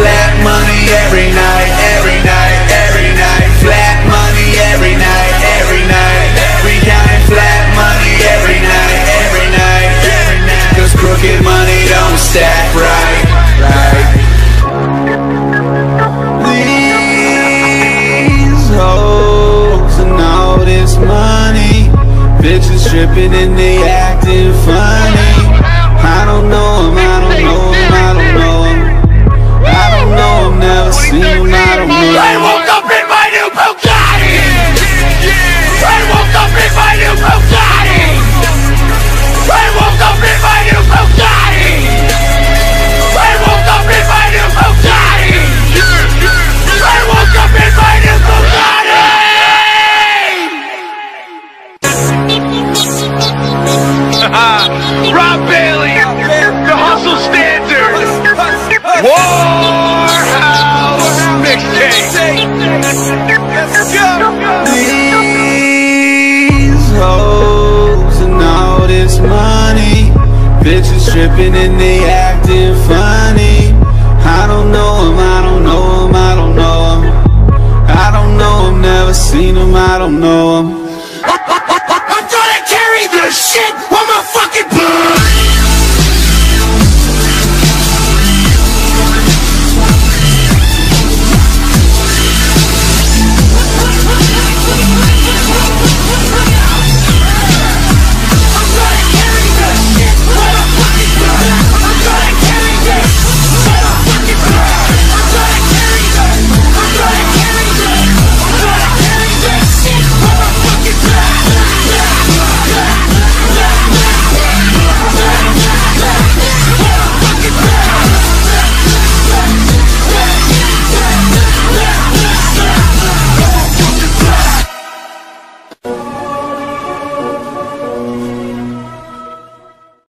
flat money every night, every night, every night. Flat money every night, every night. We counting flat money every night, every night, every night. Cause crooked money don't stack right, right. These hoes and all this money. Bitches tripping and they acting funny. Ah, Rob Bailey, the hustle standard. Warhouse mixtape. These hoes and all this money. Bitches tripping and they acting funny. I don't know 'em, I don't know 'em, I don't know 'em. I don't know 'em, never seen 'em, I don't know 'em. Shit on my fucking butt.